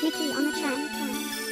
Mickey on the train.